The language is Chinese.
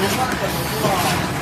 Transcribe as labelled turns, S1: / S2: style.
S1: 你们怎么做